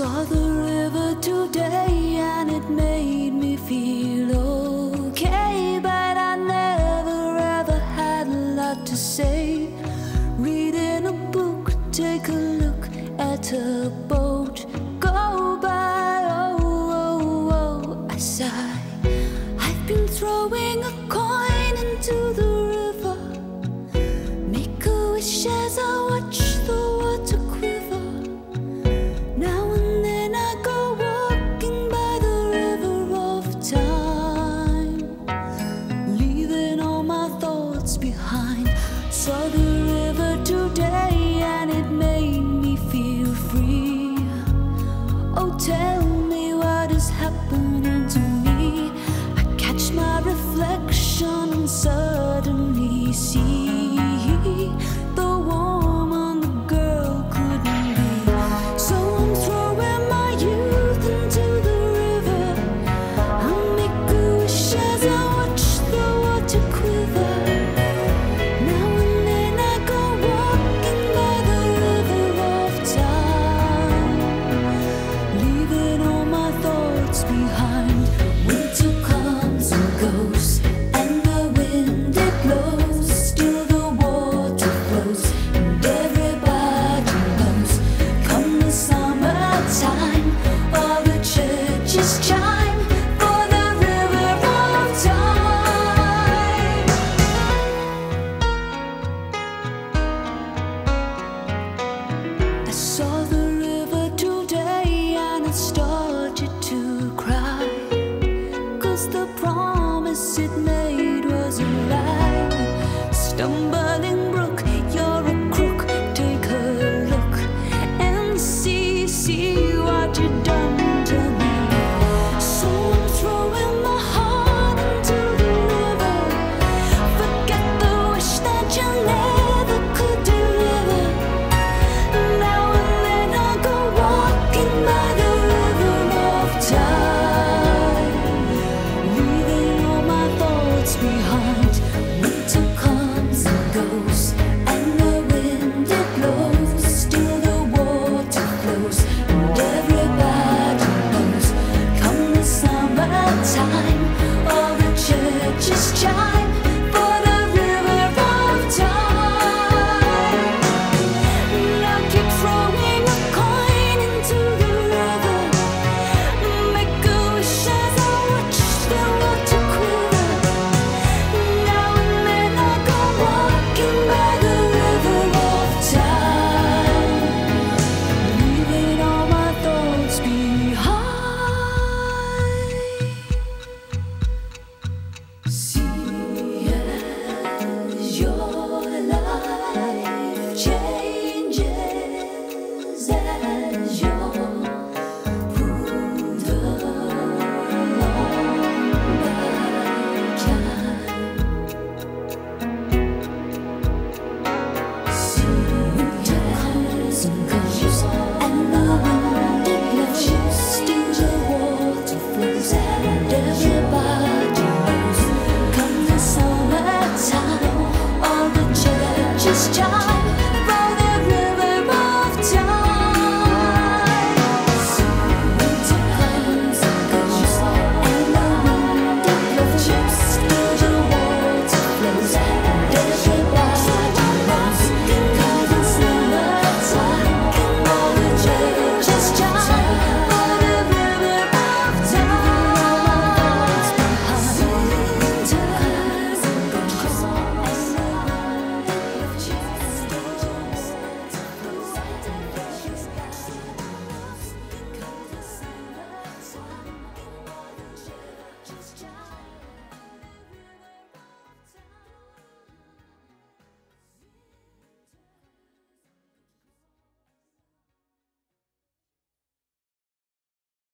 Saw the river today and it made me feel okay But I never ever had a lot to say. Reading a book, take a look at a boat. Go by, oh, oh, oh, I sigh I've been throwing a coin into the river. Make a wish as I it made was a lie. Stumbling.